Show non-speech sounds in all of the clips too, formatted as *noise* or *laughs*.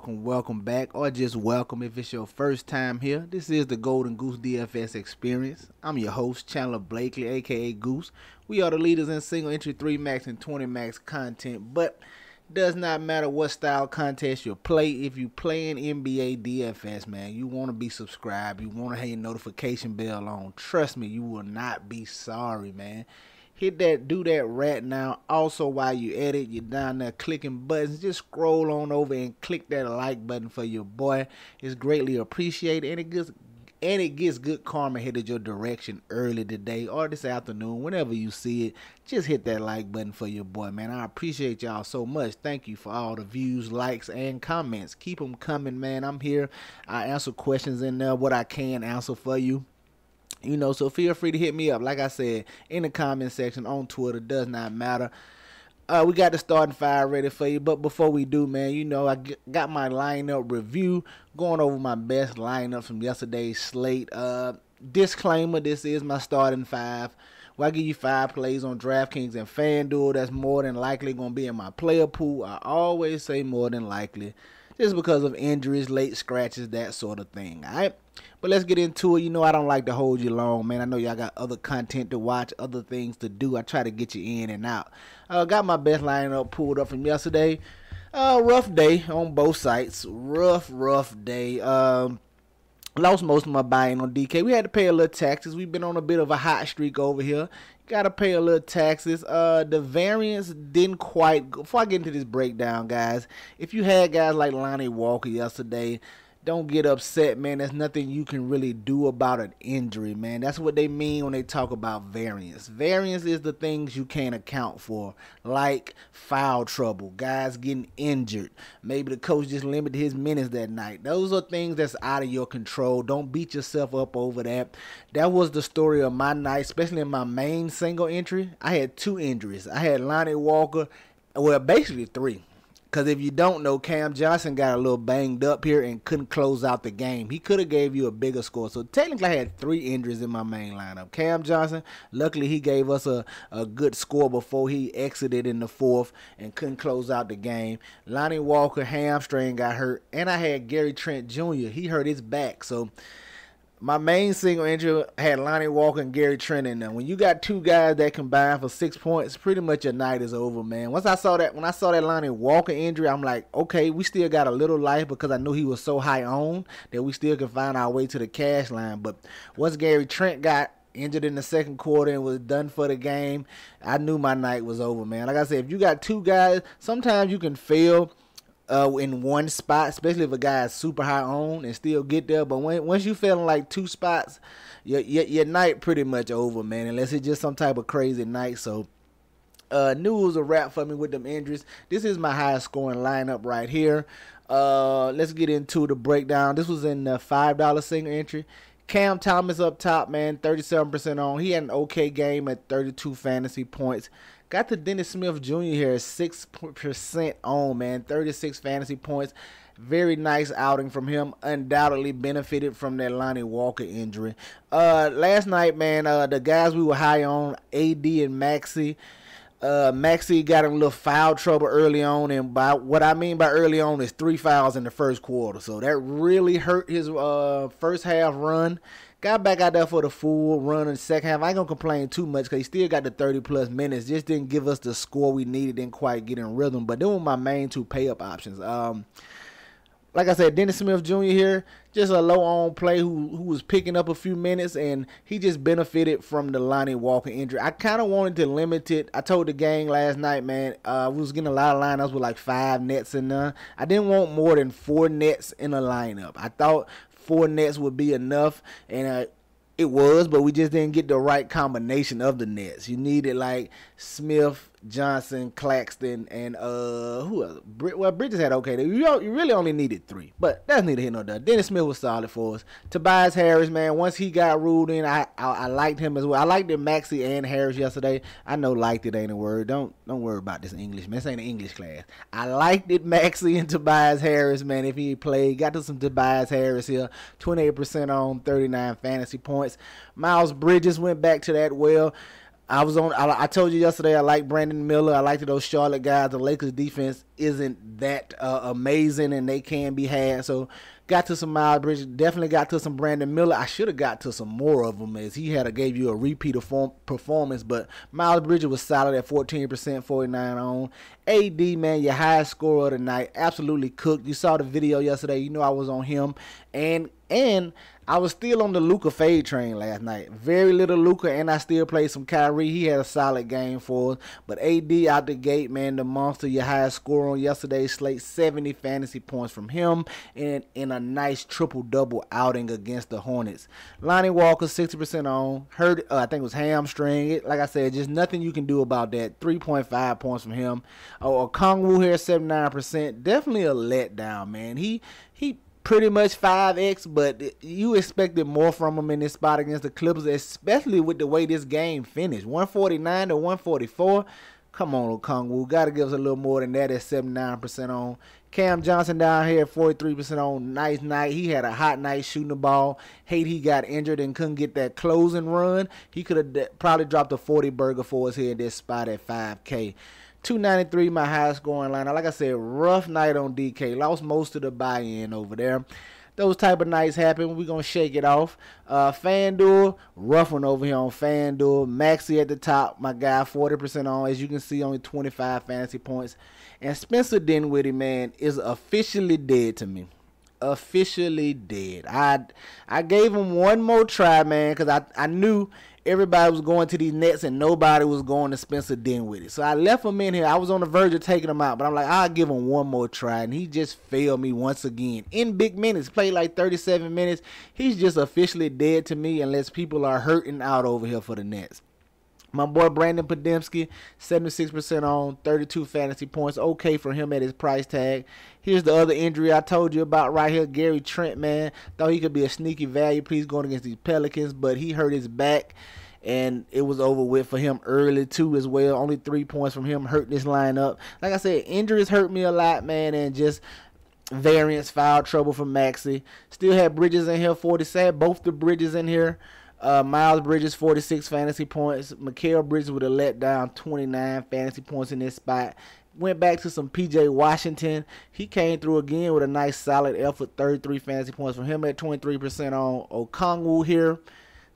Welcome, welcome back, or just welcome if it's your first time here. This is the Golden Goose DFS experience. I'm your host, Chandler Blakely, aka Goose. We are the leaders in single entry 3 max and 20 max content, but does not matter what style contest you play. If you play in NBA DFS, man, you want to be subscribed. You want to have your notification bell on. Trust me, you will not be sorry, man hit that do that right now. Also while you edit you're down there clicking buttons. Just scroll on over and click that like button for your boy. It's greatly appreciated and it gets and it gets good karma headed your direction early today or this afternoon. Whenever you see it just hit that like button for your boy man. I appreciate y'all so much. Thank you for all the views likes and comments. Keep them coming man. I'm here. I answer questions in there what i can answer for you you know, so feel free to hit me up. Like I said, in the comment section on Twitter, does not matter. Uh, we got the starting five ready for you, but before we do, man, you know I got my lineup review going over my best lineup from yesterday's slate. Uh, disclaimer: This is my starting five. Well, I give you five plays on DraftKings and FanDuel. That's more than likely going to be in my player pool. I always say more than likely just because of injuries, late scratches, that sort of thing. All right. But let's get into it. You know, I don't like to hold you long, man. I know y'all got other content to watch, other things to do. I try to get you in and out. Uh, got my best lineup pulled up from yesterday. Uh, rough day on both sites. Rough, rough day. Um, lost most of my buying on DK. We had to pay a little taxes. We've been on a bit of a hot streak over here gotta pay a little taxes. Uh, the variance didn't quite. Before I get into this breakdown, guys, if you had guys like Lonnie Walker yesterday, don't get upset, man. There's nothing you can really do about an injury, man. That's what they mean when they talk about variance. Variance is the things you can't account for, like foul trouble, guys getting injured. Maybe the coach just limited his minutes that night. Those are things that's out of your control. Don't beat yourself up over that. That was the story of my night, especially in my main single entry. I had two injuries. I had Lonnie Walker, well, basically three. Because if you don't know, Cam Johnson got a little banged up here and couldn't close out the game. He could have gave you a bigger score. So technically, I had three injuries in my main lineup. Cam Johnson, luckily he gave us a, a good score before he exited in the fourth and couldn't close out the game. Lonnie Walker hamstring got hurt, and I had Gary Trent Jr. He hurt his back. So my main single injury had Lonnie Walker and Gary Trent in there. When you got two guys that combine for six points, pretty much your night is over, man. Once I saw that, when I saw that Lonnie Walker injury, I'm like, okay, we still got a little life because I knew he was so high on that we still can find our way to the cash line. But once Gary Trent got injured in the second quarter and was done for the game, I knew my night was over, man. Like I said, if you got two guys, sometimes you can fail uh, in one spot, especially if a guy is super high on and still get there. But when once you feel in like two spots, your, your, your night pretty much over, man. Unless it's just some type of crazy night. So uh, news a wrap for me with them injuries. This is my highest scoring lineup right here. Uh, let's get into the breakdown. This was in the five dollar single entry. Cam Thomas up top, man, 37% on. He had an okay game at 32 fantasy points. Got the Dennis Smith Jr. here, 6% on, man. 36 fantasy points. Very nice outing from him. Undoubtedly benefited from that Lonnie Walker injury. Uh, last night, man, uh, the guys we were high on, AD and Maxey. Uh, Maxey got in a little foul trouble early on, and by what I mean by early on is three fouls in the first quarter. So that really hurt his uh, first half run. Got back out there for the full run in the second half. I ain't gonna complain too much because he still got the 30 plus minutes. Just didn't give us the score we needed. Didn't quite get in rhythm. But them were my main two pay up options. Um, like I said, Dennis Smith Jr. here, just a low on play who who was picking up a few minutes and he just benefited from the Lonnie Walker injury. I kind of wanted to limit it. I told the gang last night, man, uh, we was getting a lot of lineups with like five nets in there. I didn't want more than four nets in a lineup. I thought four nets would be enough, and uh, it was, but we just didn't get the right combination of the nets. You needed like Smith, Johnson, Claxton, and uh, who else? Well, Bridges had okay. You, you really only needed three, but that's neither here nor there. Dennis Smith was solid for us. Tobias Harris, man, once he got ruled in, I I, I liked him as well. I liked him Maxey and Harris yesterday. I know liked it ain't a word. Don't don't worry about this English, man. This ain't an English class. I liked it *laughs* Maxey and Tobias Harris, man. If he played, got to some Tobias Harris here, 28% on 39 fantasy points. Miles Bridges went back to that well. I was on. I, I, told you yesterday. I like Brandon Miller. I like those Charlotte guys. The Lakers defense isn't that uh, amazing, and they can be had. So got to some Miles Bridges. Definitely got to some Brandon Miller. I should have got to some more of them as he had a, gave you a repeat of form, performance. But Miles Bridges was solid at 14%, 49 on. AD man, your highest scorer of the night, absolutely cooked. You saw the video yesterday. You know I was on him, and and I was still on the Luka fade train last night. Very little Luka, and I still played some Kyrie. He had a solid game for us. But AD out the gate, man, the monster, your highest score on yesterday's slate, 70 fantasy points from him, and in a nice triple double outing against the Hornets. Lonnie Walker, 60% on. Hurt, uh, I think it was hamstring. It, like I said, just nothing you can do about that. 3.5 points from him. Oh, Kongwu here, 79%. Definitely a letdown, man. He he pretty much 5x, but you expected more from him in this spot against the Clippers, especially with the way this game finished. 149 to 144. Come on, Okongwu. Got to give us a little more than that at 79% on. Cam Johnson down here at 43% on. Nice night. He had a hot night shooting the ball. Hate he got injured and couldn't get that closing run. He could have probably dropped a 40 burger for us here in this spot at 5K. 293, my high scoring line. Like I said, rough night on DK. Lost most of the buy-in over there. Those type of nights happen. We're gonna shake it off. Uh, FanDuel, rough one over here on FanDuel. Maxey at the top, my guy, 40% on. As you can see, only 25 fantasy points. And Spencer Dinwiddie, man, is officially dead to me officially dead. I I gave him one more try, man, because I, I knew everybody was going to these nets and nobody was going to Spencer Dinwiddie. So I left him in here. I was on the verge of taking him out, but I'm like, I'll give him one more try. And he just failed me once again. In big minutes, played like 37 minutes. He's just officially dead to me unless people are hurting out over here for the Nets. My boy Brandon Podziemski, 76% on, 32 fantasy points. Okay for him at his price tag. Here's the other injury I told you about right here. Gary Trent, man. Thought he could be a sneaky value piece going against these Pelicans, but he hurt his back. And it was over with for him early too as well. Only three points from him hurting this lineup. Like I said, injuries hurt me a lot, man, and just variance foul trouble for Maxey. Still had Bridges in here, 47. Both the Bridges in here. Uh, Miles Bridges, 46 fantasy points. Mikal Bridges with a letdown, 29 fantasy points in this spot. Went back to some PJ Washington. He came through again with a nice solid effort, 33 fantasy points from him at 23% on Okongwu here.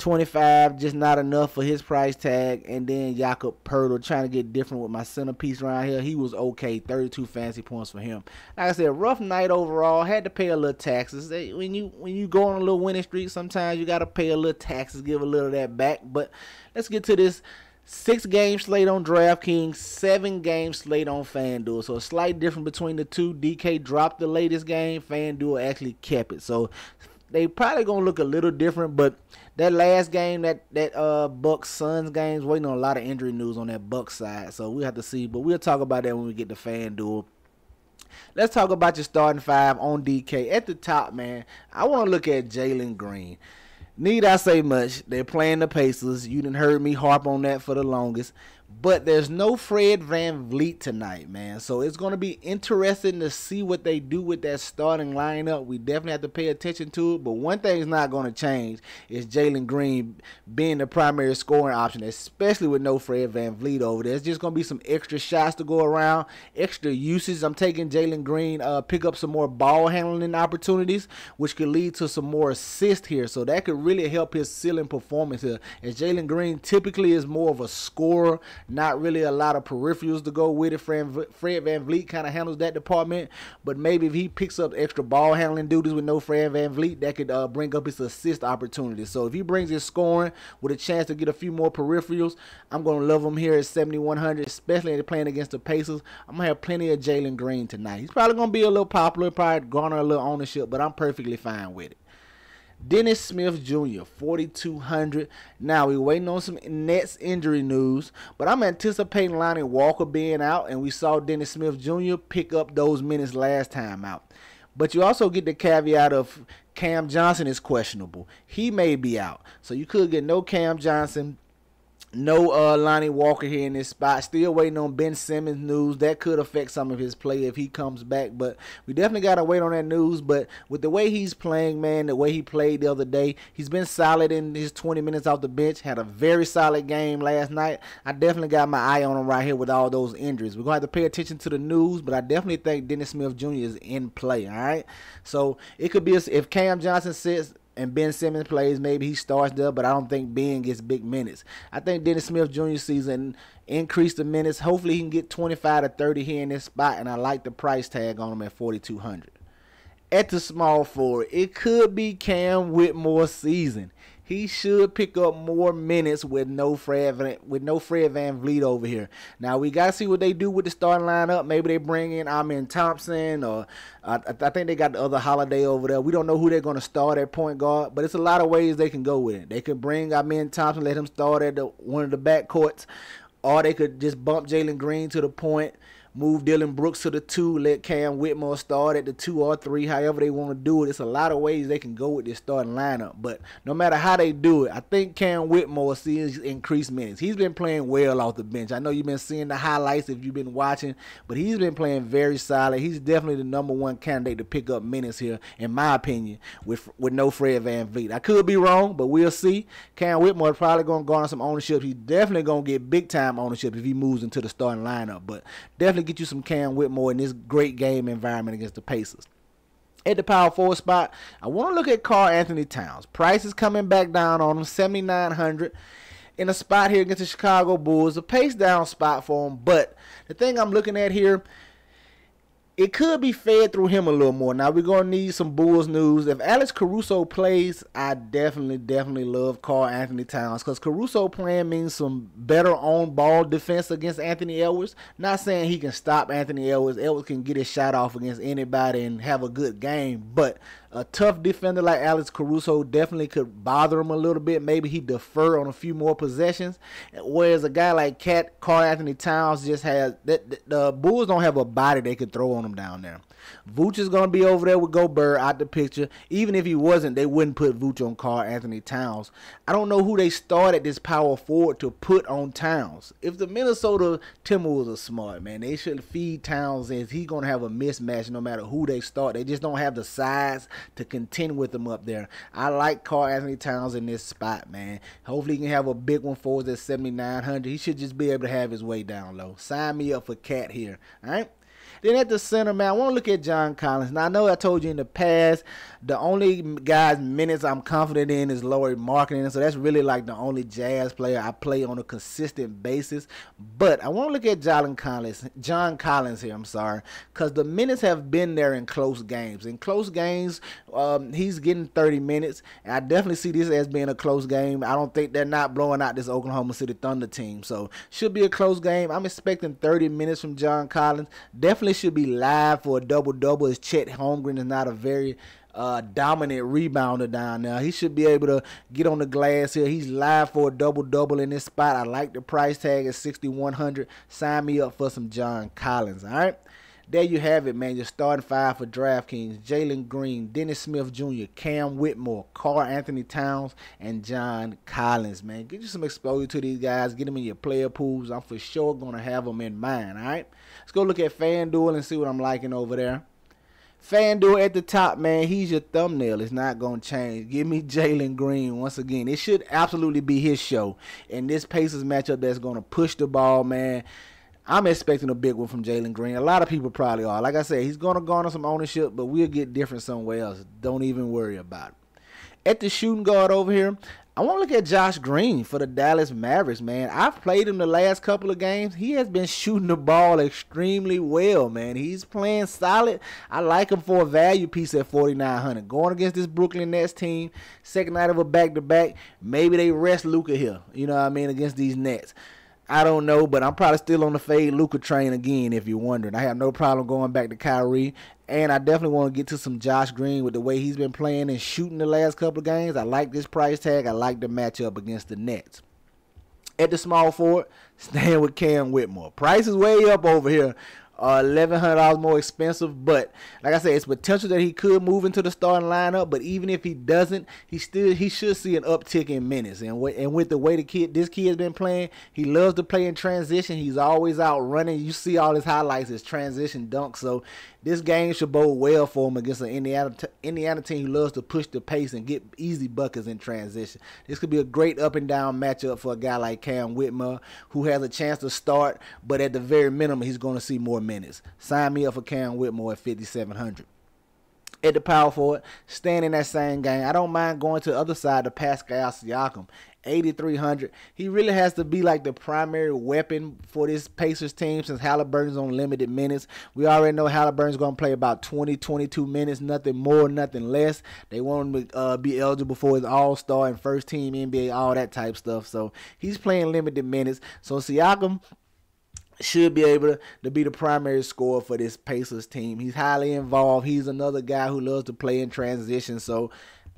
25, just not enough for his price tag. And then Jakob Poeltl trying to get different with my centerpiece around here. He was okay, 32 fancy points for him. Like I said, rough night overall. Had to pay a little taxes. When you when you go on a little winning streak, sometimes you got to pay a little taxes, give a little of that back. But let's get to this. Six game slate on DraftKings, seven game slate on FanDuel. So a slight difference between the two. DK dropped the latest game. FanDuel actually kept it. So they probably gonna look a little different, but that last game, that that uh Bucks Suns games, waiting on a lot of injury news on that Bucks side. So we have to see, but we'll talk about that when we get to FanDuel. Let's talk about your starting five on DK. At the top, man, I want to look at Jalen Green. Need I say much? They're playing the Pacers. You didn't heard me harp on that for the longest. But there's no Fred Van VanVleet tonight, man. So it's going to be interesting to see what they do with that starting lineup. We definitely have to pay attention to it. But one thing is not going to change is Jalen Green being the primary scoring option, especially with no Fred Van VanVleet over there. It's just going to be some extra shots to go around, extra uses. I'm taking Jalen Green, uh, pick up some more ball handling opportunities, which could lead to some more assists here. So that could really help his ceiling performance here. As Jalen Green typically is more of a scorer not really a lot of peripherals to go with it. Fred, Fred VanVleet kind of handles that department, but maybe if he picks up extra ball handling duties with no Fred VanVleet, that could uh, bring up his assist opportunities. So if he brings his scoring with a chance to get a few more peripherals, I'm going to love him here at 7,100, especially playing against the Pacers. I'm going to have plenty of Jalen Green tonight. He's probably going to be a little popular, probably garner a little ownership, but I'm perfectly fine with it. Dennis Smith Jr., 4,200. Now, we're waiting on some Nets injury news, but I'm anticipating Lonnie Walker being out, and we saw Dennis Smith Jr. pick up those minutes last time out. But you also get the caveat of Cam Johnson is questionable. He may be out. So you could get no Cam Johnson No uh Lonnie Walker here in this spot. Still waiting on Ben Simmons news. That could affect some of his play if he comes back. But we definitely gotta wait on that news. But with the way he's playing, man, the way he played the other day, he's been solid in his 20 minutes off the bench. Had a very solid game last night. I definitely got my eye on him right here with all those injuries. We're gonna have to pay attention to the news, but I definitely think Dennis Smith Jr. is in play. All right. So it could be if Cam Johnson sits and Ben Simmons plays, maybe he starts there, but I don't think Ben gets big minutes. I think Dennis Smith Jr. season increase the minutes. Hopefully he can get 25 to 30 here in this spot, and I like the price tag on him at 4,200. At the small forward, it could be Cam Whitmore season he should pick up more minutes with no Fred Van, with no Fred VanVleet over here. Now we gotta see what they do with the starting lineup. Maybe they bring in Amen Thompson or uh, I think they got the other Holiday over there. We don't know who they're gonna start at point guard, but it's a lot of ways they can go with it. They could bring Amen Thompson, let him start at the, one of the back courts, or they could just bump Jalen Green to the point move Dillon Brooks to the two, let Cam Whitmore start at the two or three, however they want to do it. It's a lot of ways they can go with this starting lineup. But no matter how they do it, I think Cam Whitmore sees increased minutes. He's been playing well off the bench. I know you've been seeing the highlights if you've been watching, but he's been playing very solid. He's definitely the number one candidate to pick up minutes here, in my opinion, with with no Fred Van VanVleet. I could be wrong, but we'll see. Cam Whitmore probably going to garner some ownership. He's definitely going to get big time ownership if he moves into the starting lineup. But definitely to get you some Cam Whitmore in this great game environment against the Pacers. At the power forward spot, I want to look at Karl-Anthony Towns. Price is coming back down on him, 7,900 in a spot here against the Chicago Bulls. A pace down spot for him, but the thing I'm looking at here it could be fed through him a little more. Now we're gonna need some Bulls news. If Alex Caruso plays, I definitely, definitely love Karl-Anthony Towns because Caruso playing means some better on ball defense against Anthony Edwards. Not saying he can stop Anthony Edwards. Edwards can get his shot off against anybody and have a good game, but a tough defender like Alex Caruso definitely could bother him a little bit. Maybe he defer on a few more possessions. Whereas a guy like Cat Karl-Anthony Towns just has that the Bulls don't have a body they could throw on him down there. Vooch is gonna be over there with Gobert out the picture. Even if he wasn't, they wouldn't put Vooch on Karl-Anthony Towns. I don't know who they started this power forward to put on Towns. If the Minnesota Timberwolves are smart, man, they should feed Towns as he's gonna have a mismatch no matter who they start. They just don't have the size to contend with him up there. I like Karl-Anthony Towns in this spot, man. Hopefully he can have a big one for us at 7,900. He should just be able to have his way down low. Sign me up for Cat here. All right. Then at the center, man, I want to look at John Collins. Now, I know I told you in the past, the only guy's minutes I'm confident in is Lauri Markkanen. So that's really like the only jazz player I play on a consistent basis. But I want to look at John Collins, John Collins here, I'm sorry, because the minutes have been there in close games. In close games, um, he's getting 30 minutes. And I definitely see this as being a close game. I don't think they're not blowing out this Oklahoma City Thunder team. So should be a close game. I'm expecting 30 minutes from John Collins. Definitely should be live for a double double. As Chet Holmgren is not a very uh, dominant rebounder down there. He should be able to get on the glass here. He's live for a double double in this spot. I like the price tag at 6100 Sign me up for some John Collins. All right. There you have it, man. Your starting five for DraftKings: Jalen Green, Dennis Smith Jr., Cam Whitmore, Karl-Anthony Towns, and John Collins. Man, get you some exposure to these guys. Get them in your player pools. I'm for sure gonna have them in mind. All right. Let's go look at FanDuel and see what I'm liking over there. FanDuel at the top, man. He's your thumbnail. It's not going to change. Give me Jalen Green once again. It should absolutely be his show. And this Pacers matchup that's going to push the ball, man. I'm expecting a big one from Jalen Green. A lot of people probably are. Like I said, he's going to garner some ownership, but we'll get different somewhere else. Don't even worry about it. At the shooting guard over here, I want to look at Josh Green for the Dallas Mavericks, man. I've played him the last couple of games. He has been shooting the ball extremely well, man. He's playing solid. I like him for a value piece at 4900 Going against this Brooklyn Nets team, second night of a back-to-back, maybe they rest Luka here, you know what I mean, against these Nets. I don't know, but I'm probably still on the fade Luka train again. If you're wondering, I have no problem going back to Kyrie, and I definitely want to get to some Josh Green with the way he's been playing and shooting the last couple of games. I like this price tag. I like the matchup against the Nets. At the small forward, *laughs* staying with Cam Whitmore. Price is way up over here uh, eleven hundred dollars more expensive. But like I said, it's potential that he could move into the starting lineup. But even if he doesn't, he still he should see an uptick in minutes. And with, and with the way the kid this kid has been playing, he loves to play in transition. He's always out running. You see all his highlights, his transition dunk. So this game should bode well for him against an Indiana Indiana team who loves to push the pace and get easy buckets in transition. This could be a great up and down matchup for a guy like Cam Whitmore who has a chance to start, but at the very minimum, he's going to see more minutes. Sign me up for Cam Whitmore at 5,700 at the power forward, staying in that same game. I don't mind going to the other side to Pascal Siakam. 8,300. He really has to be like the primary weapon for this Pacers team since Halliburton's on limited minutes. We already know Halliburton's going to play about 20, 22 minutes, nothing more, nothing less. They want him to uh, be eligible for his All Star and first team NBA, all that type stuff. So he's playing limited minutes. So Siakam should be able to, to be the primary scorer for this Pacers team. He's highly involved. He's another guy who loves to play in transition. So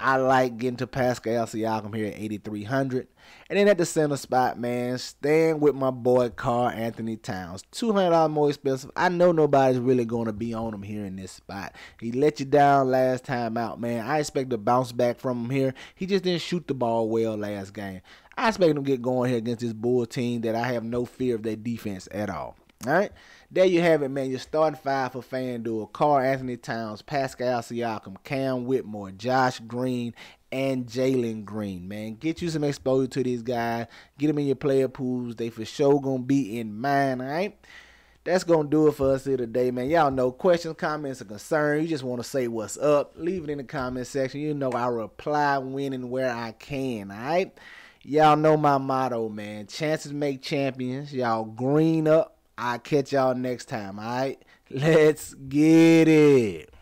I like getting to Pascal Siakam here at 8,300. And then at the center spot, man, staying with my boy Karl-Anthony Towns. $200 more expensive. I know nobody's really going to be on him here in this spot. He let you down last time out, man. I expect to bounce back from him here. He just didn't shoot the ball well last game. I expect him to get going here against this Bull team that I have no fear of their defense at all. All right, there you have it, man. You're starting five for FanDuel: Karl-Anthony Towns, Pascal Siakam, Cam Whitmore, Josh Green, and Jalen Green. Man, get you some exposure to these guys. Get them in your player pools. They for sure gonna be in mine. All right. That's gonna do it for us here today, man. Y'all know questions, comments, or concerns. You just want to say what's up. Leave it in the comment section. You know I reply when and where I can. All right. Y'all know my motto, man. Chances make champions. Y'all green up I'll catch y'all next time, alright? Let's get it.